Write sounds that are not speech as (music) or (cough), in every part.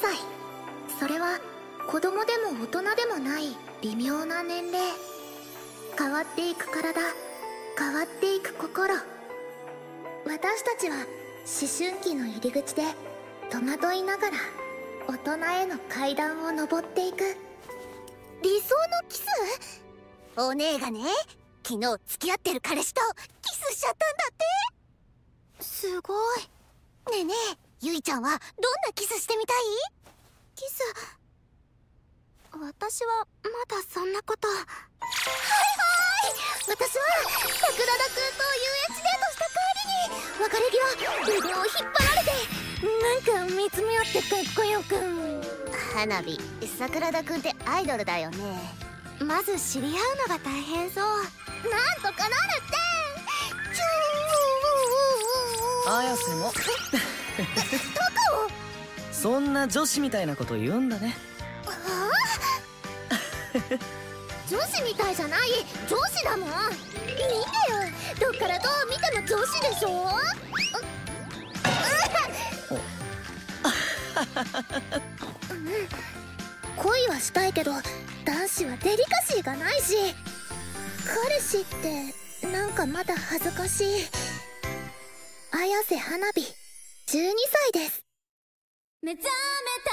歳それは子供でも大人でもない微妙な年齢。変わっていく体変わっていく心。私たちは思春期の入り口で戸惑いながら大人への階段を登っていく。理想のキス？お姉がね昨日付き合ってる彼氏とキスしちゃったんだって。すごい。ねえねえゆいちゃんはどんなキスしてみたい？キス私はまだそんなこと。はいはい。私は桜田くんと UH デートした帰りに別れ際腕を引っ張られてなんか見つめ合ってかっこよく花火。桜田くんってアイドルだよね。まず知り合うのが大変そう。なんとかなるって。チュー。(laughs) 綾瀬も。(laughs) そんな女子みたいなこと言うんだね。あ (laughs) 女子みたいじゃない女子だもん。見てよ。どっからどう見ても女子でしょ。(laughs) 恋はしたいけど男子はデリカシーがないし彼氏ってなんかまだ恥ずかしい。綾瀬花火12歳です目覚めた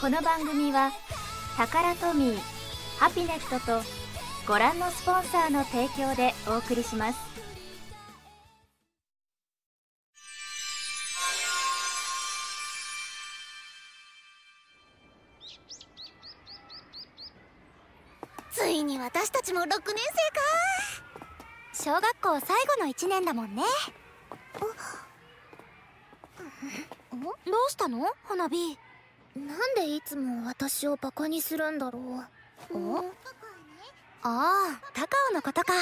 この番組はタカラトミーハピネットとご覧のスポンサーの提供でお送りします。ついに私たちも6年生か。小学校最後の1年だもんね。どうしたの？花火なんでいつも私をバカにするんだろう？お？ああ高尾のことか。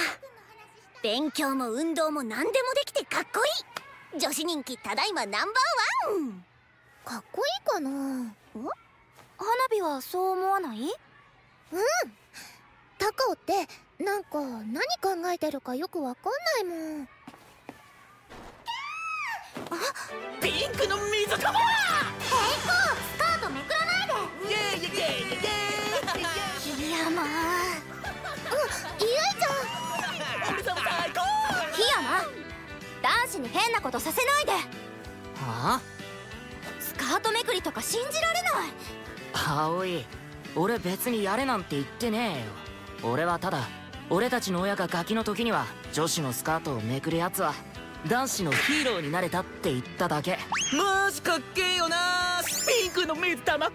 勉強も運動も何でもできてかっこいい。女子人気ただいまナンバーワン。かっこいいかな？花火はそう思わない？うん。高尾ってなんか何考えてるかよくわかんないもん。ピンクの水玉！スカ男子に変なことさせないで。はあ？スカートめくりとか信じられない。葵俺別にやれなんて言ってねえよ。俺はただ俺たちの親がガキの時には女子のスカートをめくるやつは男子のヒーローになれたって言っただけ。マジかっけえよな。ピンクの水玉。フ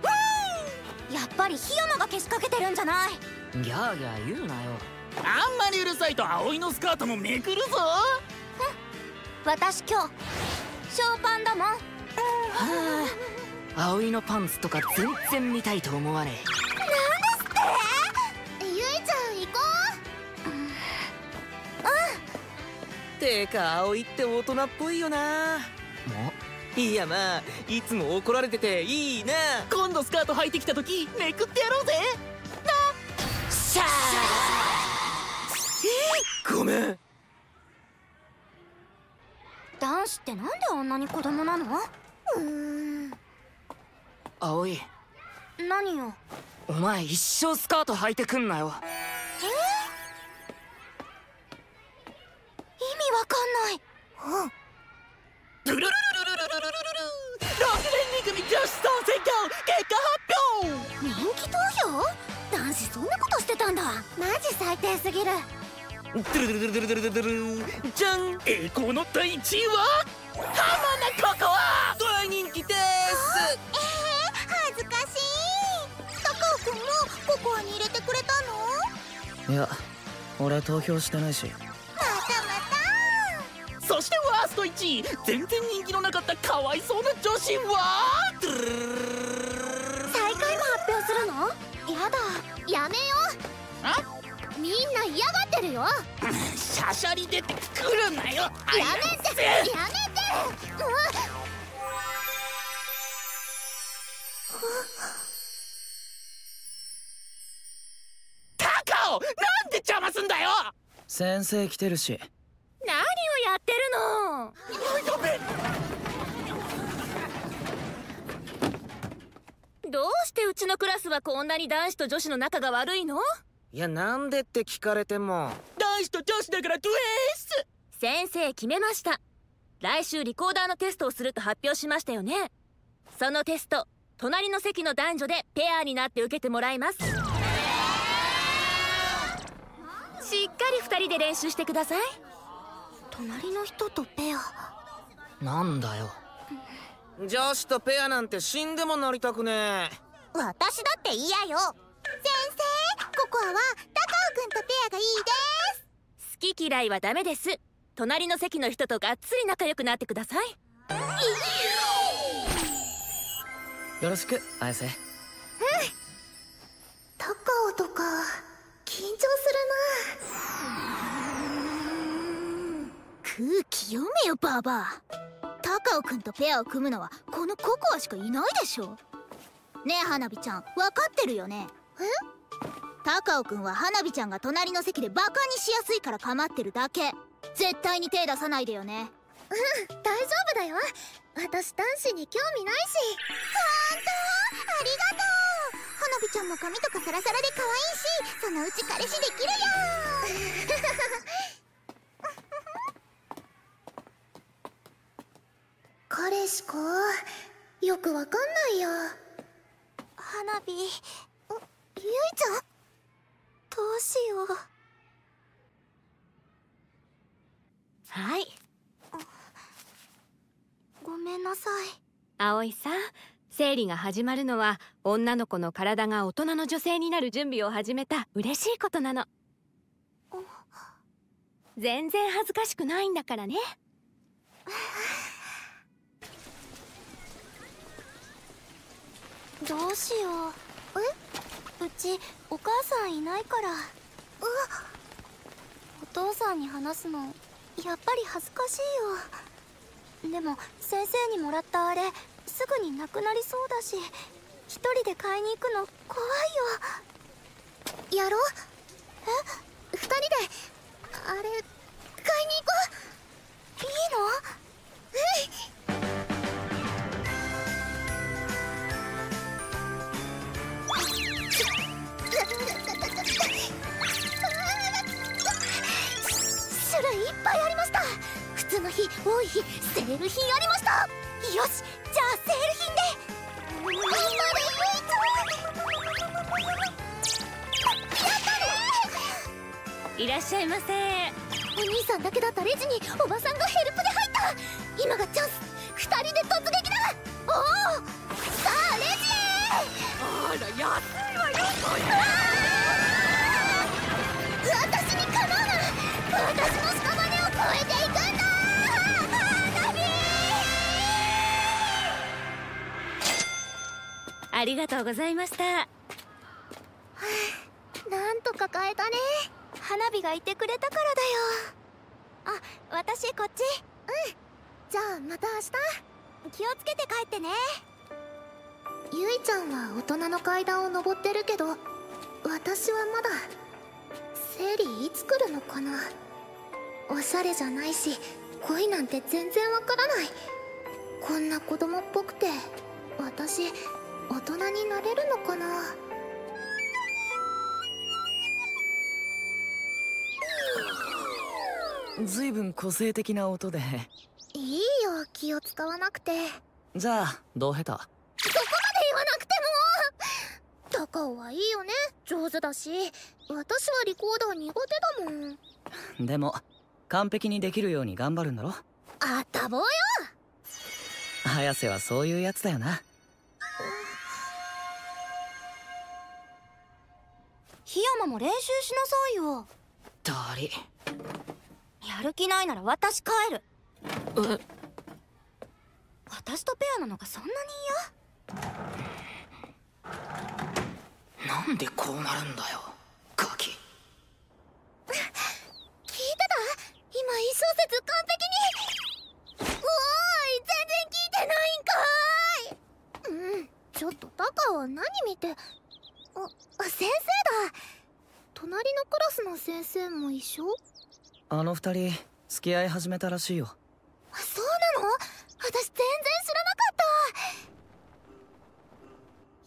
やっぱり檜山がけしかけてるんじゃない。ギャーギャー言うなよ。あんまりうるさいと葵のスカートもめくるぞ私今日ショーパンだもん。はあ葵のパンツとか全然見たいと思わねゆいちゃん行こてか葵って大人っぽいよな。えもいやまあいつも怒られてていいな。今度スカート履いてきた時めくってやろうぜ。シャーごめん男子ってなんであんなに子供なの？うーん。葵。何よお前一生スカート履いてくんなよ。意味わかんない。ルルルルルルルルルル。6年2組女子総選挙結果発表。人気投票？男子そんなことしてたんだ。マジ最低すぎるドゥルドゥルドゥルドゥルドゥルドゥルじゃん栄光の第1位は浜名ココア大人気ですえー、恥ずかしい高尾くんもココアに入れてくれたのいや俺投票してないしまたまそしてワースト1位全然人気のなかったかわいそうな女子は最下位も発表するのやだみんな嫌がってるよ。やシャシャリ出てくるなよ。めてやめて。タカオなんで邪魔すんだよ。先生来てるし。何をやってるの。やべどうしてうちのクラスはこんなに男子と女子の仲が悪いの？いやなんでって聞かれても。男子と女子だからドゥエース。先生決めました。来週リコーダーのテストをすると発表しましたよね。そのテスト隣の席の男女でペアになって受けてもらいます。しっかり2人で練習してください。隣の人とペア？なんだよ。女子とペアなんて死んでもなりたくねえ。私だって嫌よ先生ココアは高尾くんとペアがいいです。好き嫌いはダメです。隣の席の人とがっつり仲良くなってください。よろしく綾瀬高尾とか緊張するな。空気読めよババー高尾くんとペアを組むのはこのココアしかいないでしょ。ねえ花火ちゃん。分かってるよね。え？高尾くんは花火ちゃんが隣の席でバカにしやすいから構ってるだけ。絶対に手出さないでよね。るな大丈夫だよ。私男子に興味ないし。本当？ありがとう。花火ちゃんも髪とかサラサラで可愛いしそのうち彼氏できるよ。(laughs) 彼氏かよくわかんないよ。花火ゆいちゃんどうしよう。はい。ごめんなさい。葵さん生理が始まるのは女の子の体が大人の女性になる準備を始めた。嬉しいことなの。全然恥ずかしくないんだからね。(laughs) どうしよう。え？うちお母さんいないから。お父さんに話すのやっぱり恥ずかしいよ。でも先生にもらったあれすぐになくなりそうだし一人で買いに行くの怖いよ。やろう。え？二人で？あれ買いに行こう。いいの？日多い日セール品ありました。よしじゃあセール品で。頑張れいらっしゃいませ。お兄さんだけだったレジにおばさんがヘルプで入った。今がチャンスありがとうございました。(sighs) なんとか買えたね。花火がいてくれたからだよ。あ私こっち。うん。じゃあまた明日。気をつけて帰ってね。ゆいちゃんは大人の階段を登ってるけど私はまだ生理いつ来るのかな。おしゃれじゃないし恋なんて全然わからない。こんな子供っぽくて私大人になれるのかな？ずいぶん個性的な音で。いいよ気を使わなくて。じゃあどう下手？そこまで言わなくても。高尾はいいよね。上手だし。私はリコーダー苦手だもん。でも完璧にできるように頑張るんだろ？あったぼうよ。早瀬はそういうやつだよな檜山も練習しなさいよ。だりやる気ないなら私帰る。え私とペアなのがそんなになんでこうなるんだよガキ。聞いてた？今一小節完璧に。おーい全然聞いてないんかーい。うんちょっとタカは何見て？ああ先生だ。隣のクラスの先生も一緒？あの二人付き合い始めたらしいよ。あそうなの？私全然知らなかっ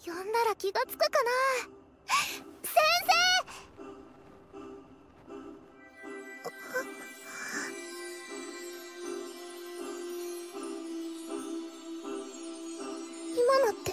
た。呼んだら気がつくかな。先生！今のって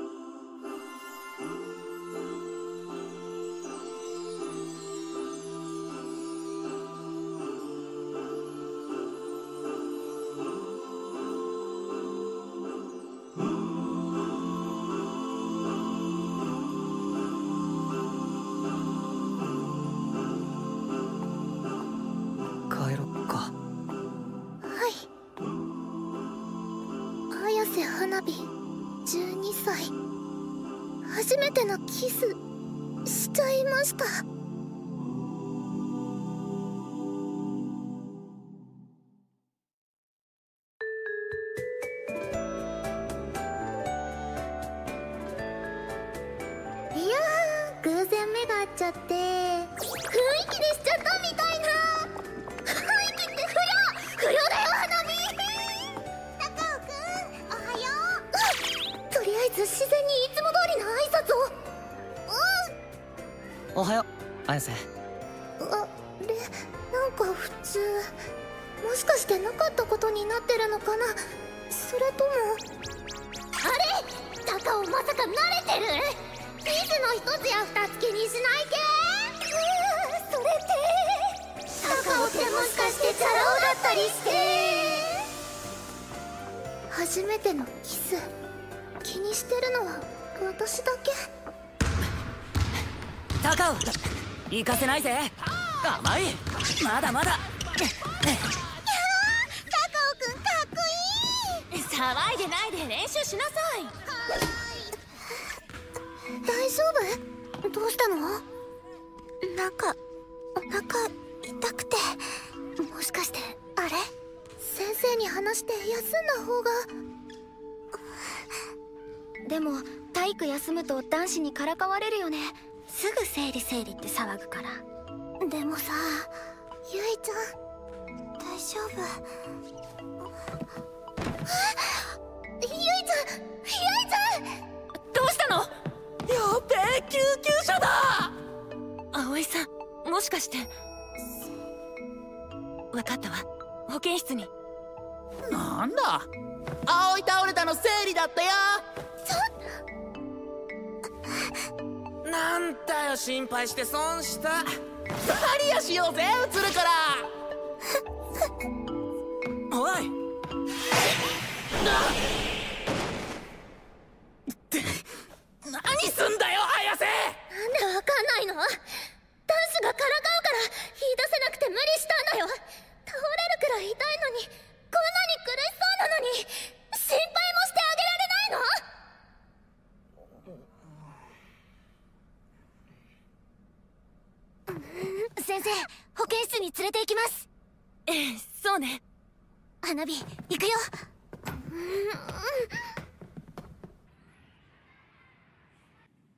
初めてのキスしちゃいました。えず自然にいつも通りの挨拶を。おはよう綾瀬。うんあれなんか普通もしかしてなかったことになってるのかな？それともあれ？高尾まさか慣れてる？ピースの一つや二つ気にしないけ？うーそれって。高尾ってもしかしてチャラ男だったりして。初めてのキス気にしてるのは私だけ。高尾行かせないぜ。甘い。まだまだ。高尾くんかっこいい。騒いでないで練習しなさい。大丈夫？どうしたの？なんかお腹痛くて。もしかしてあれ？先生に話して休んだ方がでも体育休むと男子にからかわれるよね。すぐ生理生理って騒ぐから。でもさゆいちゃん大丈夫？あゆいちゃんゆいちゃん！どうしたの？やっべえ救急車だ！葵さんもしかして。分かったわ。保健室になんだ？葵倒れたの生理だったよ。な。んだよ心配して損した。パリアしようぜ映るから。おい。何すんだよ綾瀬！なんでわかんないの？男子がからかうから言い出せなくて無理したんだよ。倒れるくらい痛いのにこんなに苦しそうなのに心配もしてあげられないの先生保健室に連れて行きます。ええそうね。花火行くよ。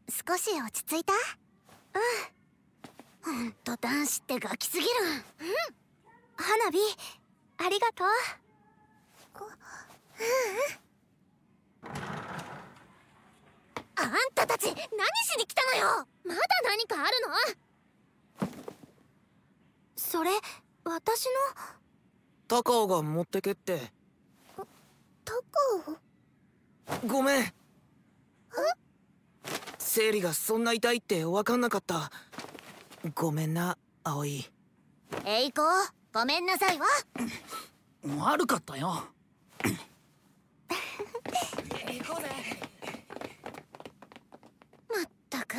少し落ち着いた？うん。ほんと男子ってガキすぎる。うん。花火ありがとう。あんたたち何しに来たのよ？まだ何かあるの？それ私の？高尾が持ってけって。タコごめん。生理がそんな痛いって分かんなかった。ごめんな葵。えいこごめんなさいわ。悪かったよ。(laughs) まったく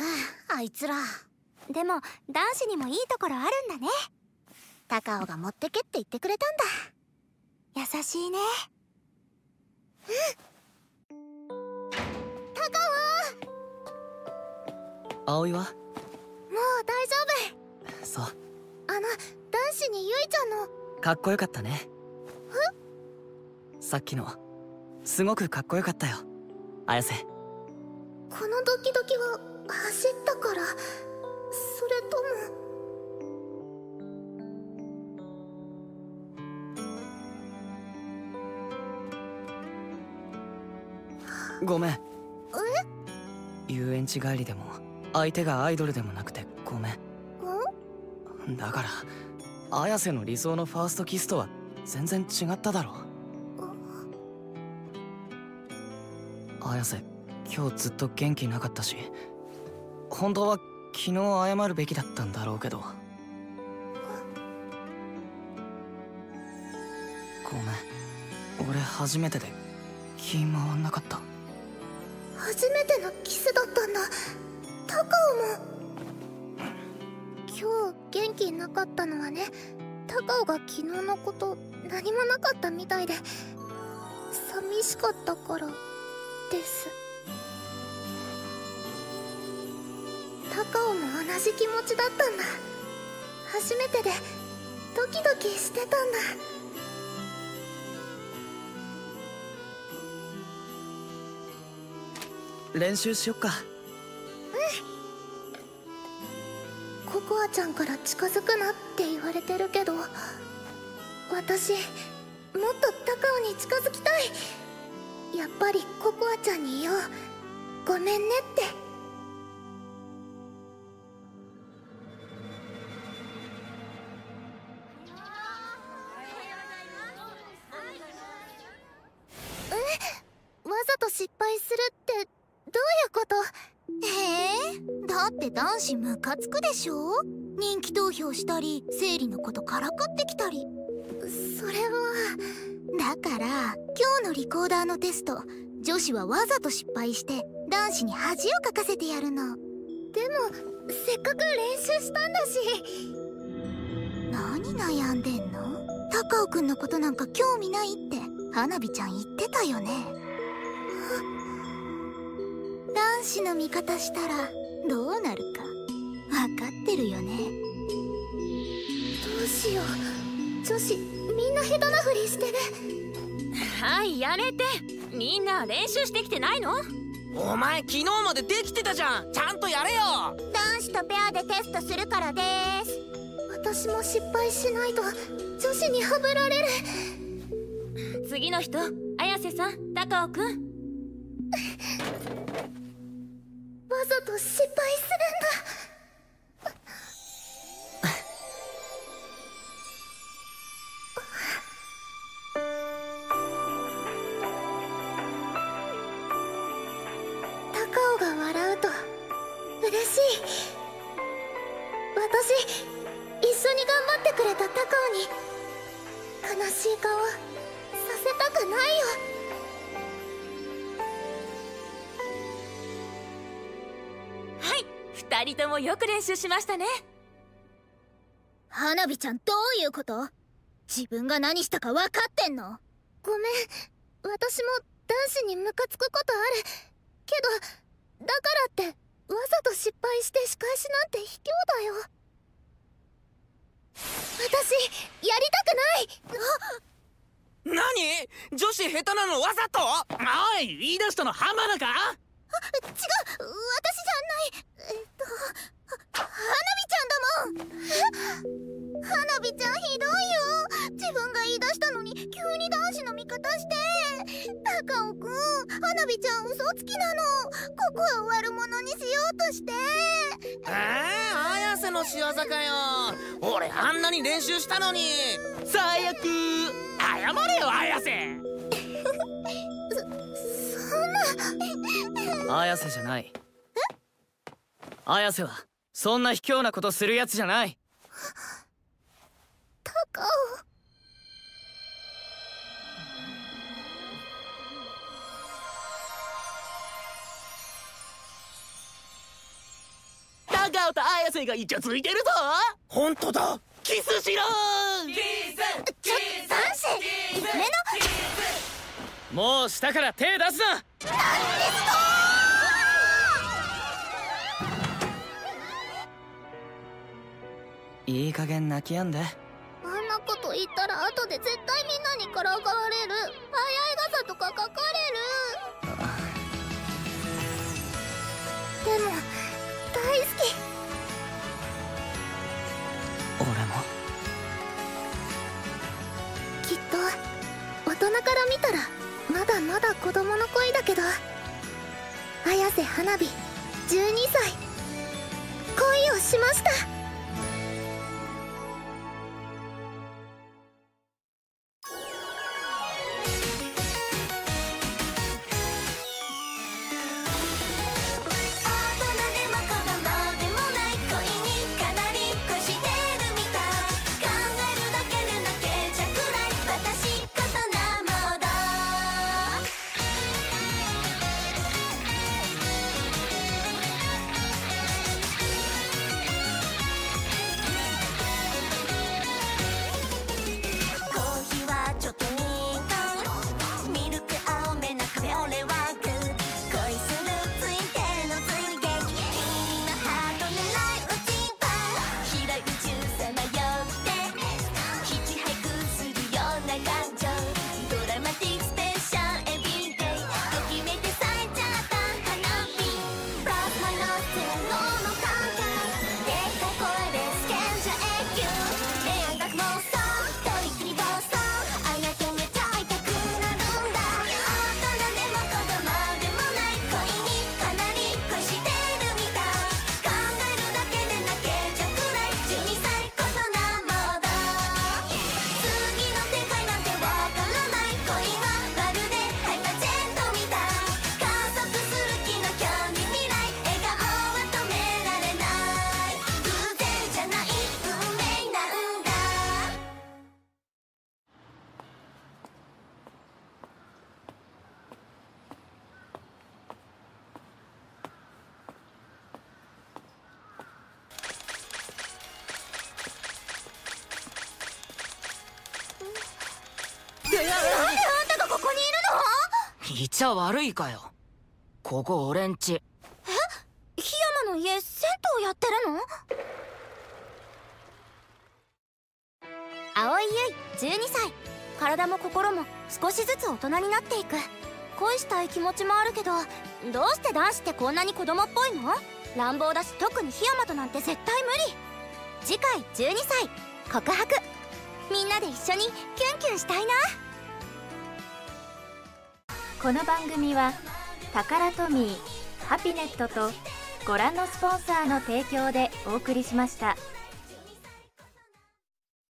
あいつら。でも男子にもいいところあるんだね高尾が持ってけって言ってくれたんだ。優しいね。うん。高葵は？尾もう大丈夫。そう。あの男子にゆいちゃんの。かっこよかったね。さっきのすごくかっこよかったよ。綾瀬。このドキドキは走ったからそれともごめん。遊園地帰りでも相手がアイドルでもなくてごめん。だから綾瀬の理想のファーストキスとは全然違っただろ綾瀬今日ずっと元気なかったし本当は昨日謝るべきだったんだろうけど。ごめん。俺初めてで気回んなかった初めてのキスだったんだ高尾も。今日元気なかったのはね高尾が昨日のこと何もなかったみたいで寂しかったからです。高尾も同じ気持ちだったんだ。初めてでドキドキしてたんだ。練習しよっか。ココアちゃんから近づくなって言われてるけど私もっと高尾に近づきたい。やっぱりココアちゃんに言おう。ごめんねって。だって男子ムカつくでしょ？人気投票したり生理のことからかってきたり。それはだから今日のリコーダーのテスト女子はわざと失敗して男子に恥をかかせてやるの。でもせっかく練習したんだし。何悩んでんの？高尾くんのことなんか興味ないって。花火ちゃん言ってたよね。男子の味方したらどうなるか分かってるよね。どうしよう。女子みんな下手なふりしてる。はいやめて。みんな練習してきてないの？お前昨日までできてたじゃん。ちゃんとやれよ。男子とペアでテストするからです。私も失敗しないと女子にはぶられる。次の人綾瀬さん高尾くんぞと失敗するんだ。人ともよく練習しましたね。花火ちゃんどういうこと？自分が何したか分かってんの？ごめん。私も男子にムカつくことある。けどだからってわざと失敗して仕返しなんて卑怯だよ。私やりたくない。何？女子下手なのわざと？おい言い出したの浜田か？違う私じゃないえっと花火ちゃんだもん花火ちゃんひどいよ自分が言い出したのに急に男子の味方して高尾くん花火ちゃん嘘つきなのここは悪者にしようとしてえー、綾瀬の仕業かよ。俺あんなに練習したのに。最悪。謝れよ綾瀬綾瀬じゃない。綾瀬はそんな卑怯なことするやつじゃない。高尾。高尾と綾瀬がイチャついてるぞ。本当だ。キスしろ。ちょ男子。やめなもう下から手出すな！いい加減泣きやんで。あんなこと言ったら後で絶対みんなにからかわれる。あやい傘とか書かれる。でも大好き。俺も。きっと大人から見たらまだまだ子供の恋だけど。綾瀬花火12歳。恋をしました。いちゃ悪いかよ。ここ俺んち。え？檜山の家銭湯やってるの？青井優衣12歳。体も心も少しずつ大人になっていく。恋したい気持ちもあるけどどうして男子ってこんなに子供っぽいの？乱暴だし特に檜山となんて絶対無理。次回12歳。告白。みんなで一緒にキュンキュンしたいな。この番組はタカラトミーハピネットとご覧のスポンサーの提供でお送りしました。